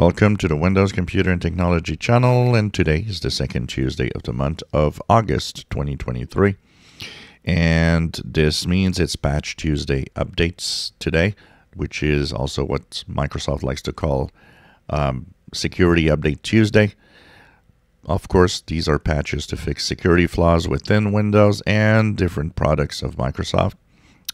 Welcome to the Windows Computer and Technology channel, and today is the second Tuesday of the month of August 2023. And this means it's Patch Tuesday updates today, which is also what Microsoft likes to call um, Security Update Tuesday. Of course, these are patches to fix security flaws within Windows and different products of Microsoft.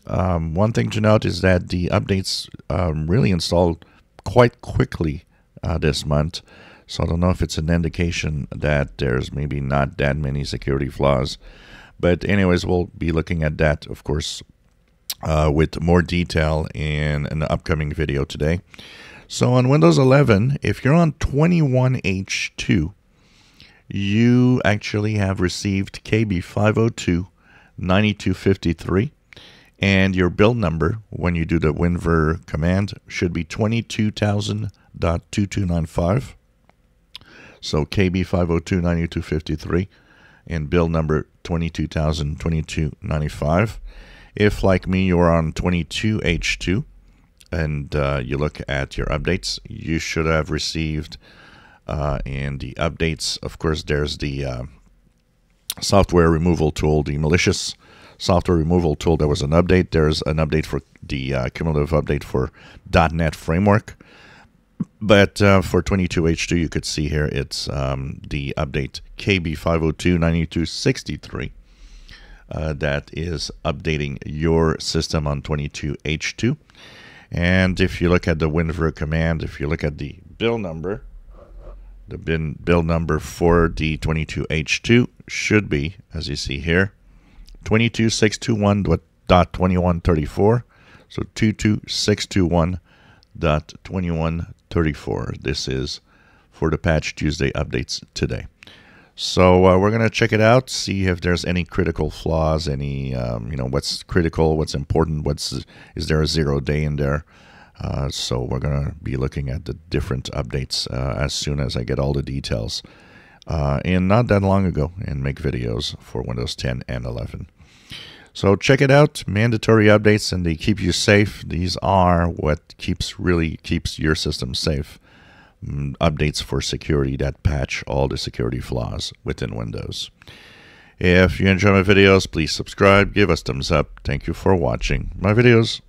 Um, one thing to note is that the updates um, really installed quite quickly uh, this month. So I don't know if it's an indication that there's maybe not that many security flaws. But, anyways, we'll be looking at that, of course, uh, with more detail in an upcoming video today. So, on Windows 11, if you're on 21H2, you actually have received KB502 9253 and your build number when you do the winver command should be 22,000.2295 so KB5029253 and build number 22,02295 if like me you're on 22H2 and uh, you look at your updates you should have received uh, and the updates, of course, there's the uh, software removal tool, the malicious software removal tool. There was an update. There's an update for the uh, cumulative update for .NET Framework. But uh, for 22H2, you could see here it's um, the update KB5029263 uh, that is updating your system on 22H2. And if you look at the WinVer command, if you look at the bill number, the bin build number for D22H2 should be, as you see here, 22621.2134. So 22621.2134. This is for the Patch Tuesday updates today. So uh, we're gonna check it out, see if there's any critical flaws, any um, you know what's critical, what's important, what's is there a zero day in there. Uh, so we're going to be looking at the different updates uh, as soon as I get all the details. Uh, and not that long ago, and make videos for Windows 10 and 11. So check it out. Mandatory updates, and they keep you safe. These are what keeps really keeps your system safe. Mm, updates for security that patch all the security flaws within Windows. If you enjoy my videos, please subscribe, give us thumbs up. Thank you for watching my videos.